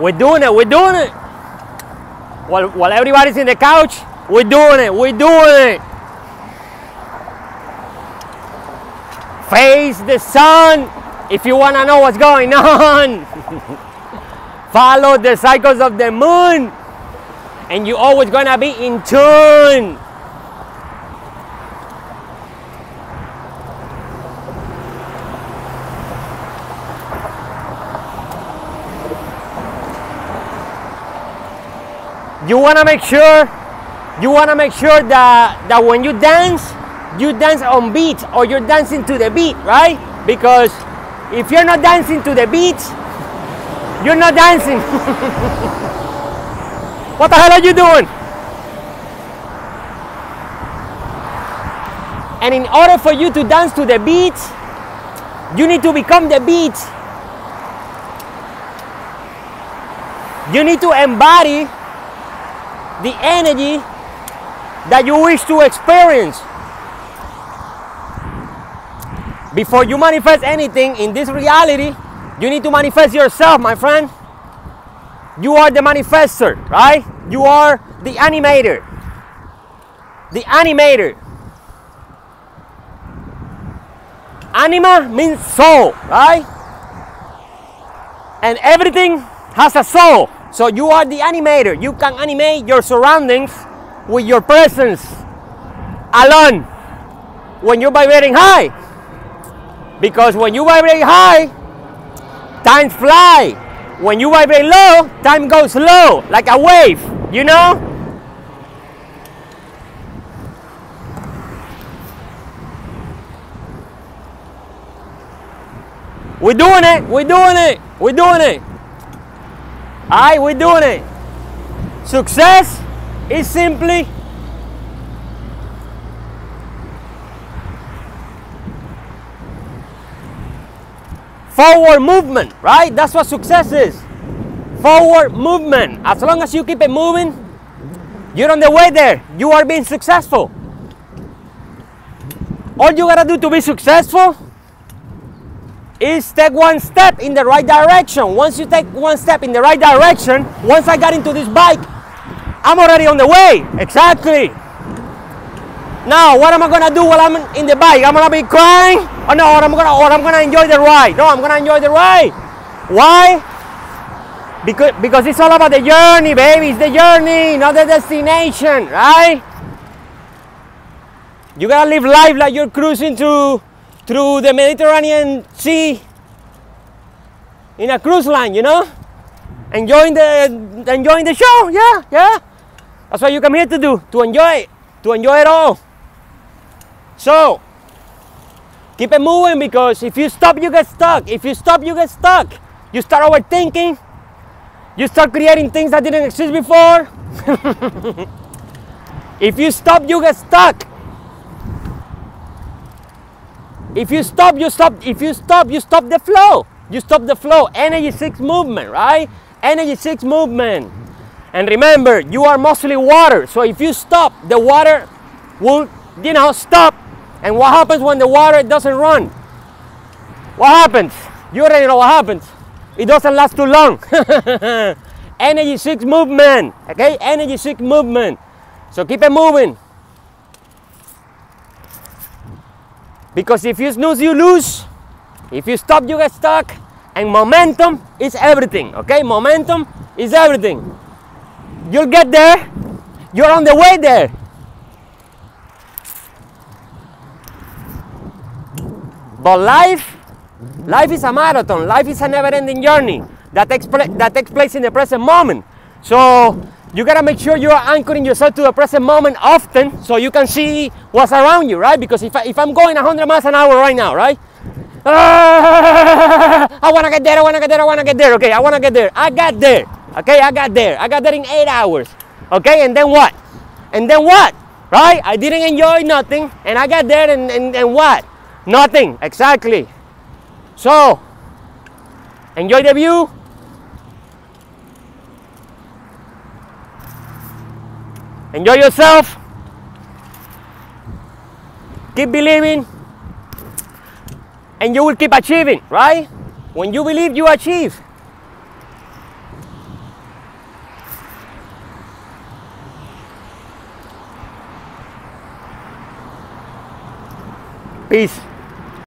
We're doing it. We're doing it. While, while everybody's in the couch, we're doing it. We're doing it. Face the sun if you want to know what's going on. Follow the cycles of the moon, and you're always to be in tune. You want to make sure you want to make sure that that when you dance you dance on beat or you're dancing to the beat right? Because if you're not dancing to the beat you're not dancing. What the hell are you doing? And in order for you to dance to the beat you need to become the beat you need to embody the energy that you wish to experience. Before you manifest anything in this reality, you need to manifest yourself, my friend. You are the manifester, right? You are the animator. The animator. Anima means soul, right? And everything has a soul. So you are the animator. You can animate your surroundings with your presence alone when you're vibrating high. Because when you vibrate high, time fly. When you vibrate low, time goes low, like a wave, you know? We're doing it, we're doing it, we're doing it. Alright, we're doing it. Success is simply forward movement, right? That's what success is. Forward movement. As long as you keep it moving, you're on the way there. You are being successful. All you gotta do to be successful is take one step in the right direction. Once you take one step in the right direction, once I got into this bike, I'm already on the way. Exactly. Now, what am I gonna do while I'm in the bike? I'm gonna be crying, or no, or I'm gonna, or I'm gonna enjoy the ride. No, I'm gonna enjoy the ride. Why? Because because it's all about the journey, baby. It's the journey, not the destination, right? You gotta live life like you're cruising through through the Mediterranean Sea in a cruise line, you know, enjoying the enjoying the show. Yeah, yeah. That's what you come here to do, to enjoy it, to enjoy it all. So keep it moving because if you stop, you get stuck. If you stop, you get stuck. You start overthinking. You start creating things that didn't exist before. if you stop, you get stuck. If you stop, you stop. If you stop, you stop the flow. You stop the flow. Energy six movement, right? Energy six movement. And remember, you are mostly water. So if you stop, the water will, you know, stop. And what happens when the water doesn't run? What happens? You already know what happens. It doesn't last too long. Energy six movement. Okay? Energy six movement. So keep it moving. Because if you snooze, you lose. If you stop, you get stuck. And momentum is everything. Okay? Momentum is everything. You'll get there. You're on the way there. But life, life is a marathon. Life is a never-ending journey that takes that takes place in the present moment. So you gotta make sure you are anchoring yourself to the present moment often, so you can see what's around you, right? Because if I, if I'm going 100 miles an hour right now, right? Ah, I wanna get there. I wanna get there. I wanna get there. Okay, I wanna get there. I got there. Okay, I got there. I got there in eight hours. Okay, and then what? And then what? Right? I didn't enjoy nothing, and I got there, and, and, and what? Nothing. Exactly. So, enjoy the view. Enjoy yourself. Keep believing. And you will keep achieving, right? When you believe, you achieve. Peace.